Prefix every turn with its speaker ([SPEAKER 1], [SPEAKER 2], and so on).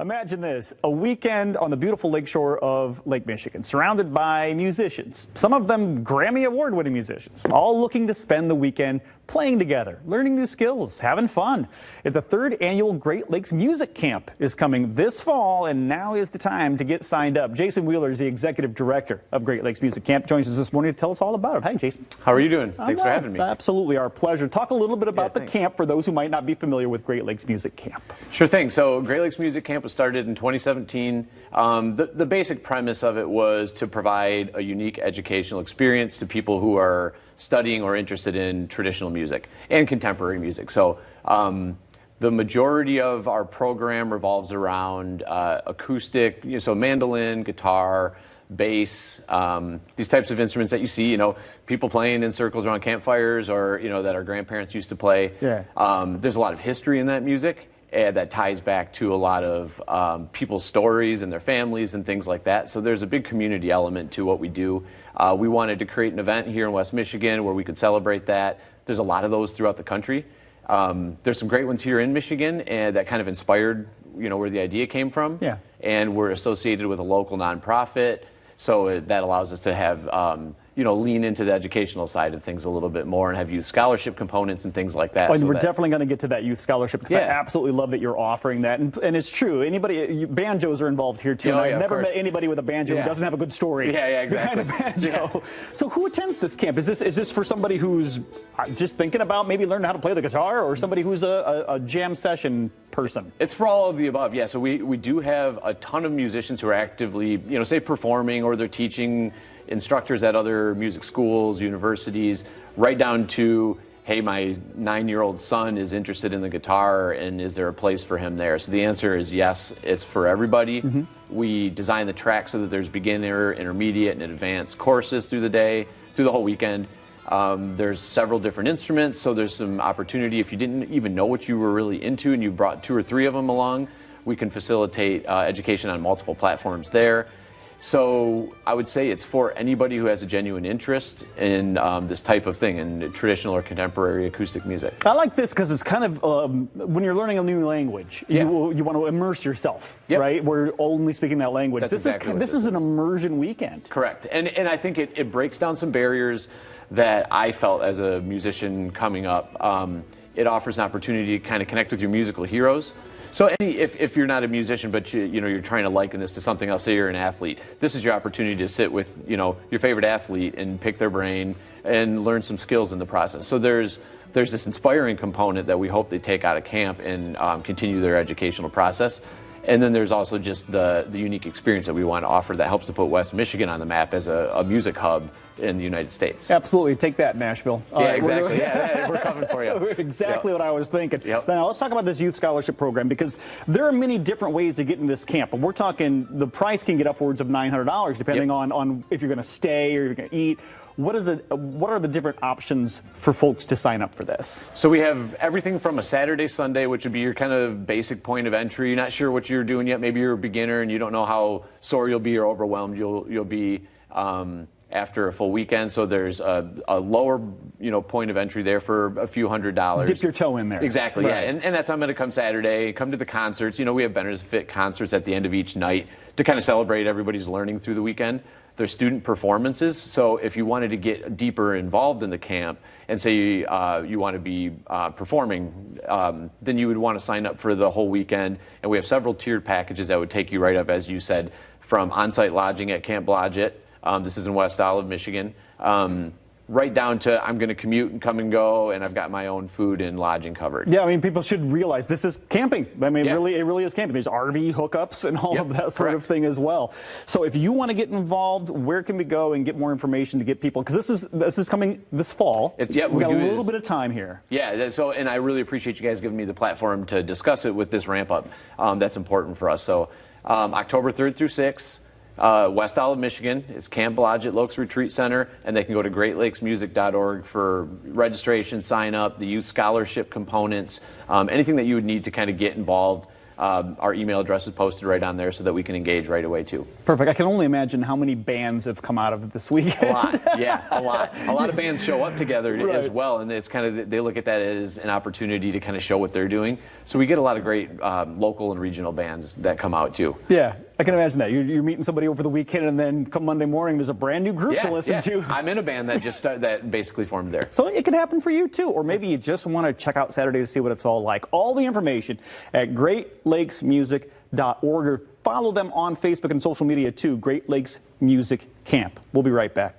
[SPEAKER 1] Imagine this a weekend on the beautiful lakeshore of Lake Michigan, surrounded by musicians, some of them Grammy Award winning musicians, all looking to spend the weekend playing together, learning new skills, having fun. The third annual Great Lakes Music Camp is coming this fall, and now is the time to get signed up. Jason Wheeler is the executive director of Great Lakes Music Camp. Joins us this morning to tell us all about it. Hi, Jason.
[SPEAKER 2] How are you doing?
[SPEAKER 1] I'm
[SPEAKER 2] Thanks for having me.
[SPEAKER 1] Absolutely, our pleasure. Talk a little bit about
[SPEAKER 2] Yeah,
[SPEAKER 1] the camp for those who might not be familiar with Great Lakes Music Camp.
[SPEAKER 2] Sure thing. So, Great Lakes Music Camp was started in 2017. Um, the, the basic premise of it was to provide a unique educational experience to people who are studying or interested in traditional music and contemporary music. So, um, the majority of our program revolves around uh, acoustic, you know, so mandolin, guitar, bass, um, these types of instruments that you see, you know, people playing in circles around campfires or, you know, that our grandparents used to play.
[SPEAKER 1] Yeah.
[SPEAKER 2] Um, there's a lot of history in that music that ties back to a lot of um, people's stories and their families and things like that. So there's a big community element to what we do. Uh, we wanted to create an event here in West Michigan where we could celebrate that. There's a lot of those throughout the country. Um, there's some great ones here in Michigan and that kind of inspired, you know, where the idea came from.
[SPEAKER 1] Yeah.
[SPEAKER 2] And we're associated with a local nonprofit, so it, that allows us to have, um, you know, lean into the educational side of things a little bit more and have youth scholarship components and things like that.
[SPEAKER 1] Oh, and
[SPEAKER 2] so
[SPEAKER 1] we're
[SPEAKER 2] that-
[SPEAKER 1] definitely going to get to that youth scholarship because I
[SPEAKER 2] Yeah.
[SPEAKER 1] absolutely love that you're offering that. And, and it's true. Anybody, banjos are involved here too.
[SPEAKER 2] Oh,
[SPEAKER 1] and I've
[SPEAKER 2] yeah,
[SPEAKER 1] never met anybody with a banjo who doesn't have a good story.
[SPEAKER 2] Yeah, yeah,
[SPEAKER 1] behind
[SPEAKER 2] exactly.
[SPEAKER 1] a banjo. So who attends this camp? Is this is this for somebody who's uh, just thinking about maybe learning how to play the guitar, or somebody who's a, a, a jam session person?
[SPEAKER 2] It's for all of the above, yeah. So we, we do have a ton of musicians who are actively, you know, say performing or they're teaching instructors at other music schools, universities, right down to, hey, my nine year old son is interested in the guitar and is there a place for him there? So the answer is yes, it's for everybody. We design the track so that there's beginner, intermediate, and advanced courses through the day, through the whole weekend. Um, there's several different instruments, so there's some opportunity. If you didn't even know what you were really into and you brought two or three of them along, we can facilitate uh, education on multiple platforms there. So I would say it's for anybody who has a genuine interest in um, this type of thing, in traditional or contemporary acoustic music.
[SPEAKER 1] I like this because it's kind of um, when you're learning a new language,
[SPEAKER 2] Yeah.
[SPEAKER 1] you, you want to immerse yourself,
[SPEAKER 2] Yep.
[SPEAKER 1] right? We're only speaking that language.
[SPEAKER 2] That's
[SPEAKER 1] this
[SPEAKER 2] exactly
[SPEAKER 1] is this
[SPEAKER 2] this
[SPEAKER 1] is an immersion weekend.
[SPEAKER 2] Correct. And, and I think it, it breaks down some barriers that I felt as a musician coming up. Um, it offers an opportunity to kind of connect with your musical heroes. So any, if, if you're not a musician, but you, you know, you're trying to liken this to something else, say you're an athlete, this is your opportunity to sit with you know, your favorite athlete and pick their brain and learn some skills in the process. So there's, there's this inspiring component that we hope they take out of camp and um, continue their educational process. And then there's also just the, the unique experience that we want to offer that helps to put West Michigan on the map as a, a music hub in the United States.
[SPEAKER 1] Absolutely, take that, Nashville. All
[SPEAKER 2] Yeah,
[SPEAKER 1] right, we're-
[SPEAKER 2] exactly. Yeah, yeah, we're coming for you.
[SPEAKER 1] exactly
[SPEAKER 2] Yep.
[SPEAKER 1] what I was thinking.
[SPEAKER 2] Yep.
[SPEAKER 1] Now let's talk about this youth scholarship program because there are many different ways to get in this camp. And we're talking the price can get upwards of nine hundred dollars depending
[SPEAKER 2] Yep.
[SPEAKER 1] on on if you're going to stay or you're going to eat. What is it? What are the different options for folks to sign up for this?
[SPEAKER 2] So we have everything from a Saturday, Sunday, which would be your kind of basic point of entry. You're not sure what you're doing yet. Maybe you're a beginner and you don't know how sore you'll be or overwhelmed you'll you'll be um, after a full weekend. So there's a, a lower you know point of entry there for a few hundred dollars.
[SPEAKER 1] Dip your toe in there.
[SPEAKER 2] Exactly,
[SPEAKER 1] Right.
[SPEAKER 2] yeah. And, and that's I'm going to come Saturday, come to the concerts. You know, we have benefit concerts at the end of each night to kind of celebrate everybody's learning through the weekend. There's student performances. So if you wanted to get deeper involved in the camp and say uh, you want to be uh, performing, um, then you would want to sign up for the whole weekend. And we have several tiered packages that would take you right up, as you said, from on-site lodging at Camp Blodgett. Um, this is in West Olive, Michigan. Um, right down to I'm going to commute and come and go, and I've got my own food and lodging covered.
[SPEAKER 1] Yeah, I mean, people should realize this is camping. I mean,
[SPEAKER 2] Yeah.
[SPEAKER 1] really, it really is camping. There's RV hookups and all
[SPEAKER 2] Yep,
[SPEAKER 1] of that sort of thing as well. So, if you want to get involved, where can we go and get more information to get people? Because this is this is coming this fall.
[SPEAKER 2] It's- yeah,
[SPEAKER 1] we
[SPEAKER 2] we
[SPEAKER 1] got a little
[SPEAKER 2] this-
[SPEAKER 1] bit of time here.
[SPEAKER 2] Yeah, so and I really appreciate you guys giving me the platform to discuss it with this ramp up. Um, that's important for us. So um, October 3rd through 6th, uh, West Olive, Michigan. It's Camp Blodgett Lokes Retreat Center, and they can go to GreatLakesMusic.org for registration, sign up, the youth scholarship components, um, anything that you would need to kind of get involved. um, our email address is posted right on there so that we can engage right away too.
[SPEAKER 1] Perfect. I can only imagine how many bands have come out of it this weekend.
[SPEAKER 2] A lot, yeah, a lot. A lot of bands show up together as well, and it's kind of they look at that as an opportunity to kind of show what they're doing. So we get a lot of great um, local and regional bands that come out too.
[SPEAKER 1] Yeah, I can imagine that. You're, you're meeting somebody over the weekend, and then come Monday morning, there's a brand new group
[SPEAKER 2] Yeah,
[SPEAKER 1] to listen
[SPEAKER 2] yeah.
[SPEAKER 1] to.
[SPEAKER 2] I'm in a band that just that basically formed there.
[SPEAKER 1] So it could happen for you too, or maybe you just want to check out Saturday to see what it's all like. All the information at GreatLakesMusic.org or follow them on Facebook and social media too, Great Lakes Music Camp. We'll be right back.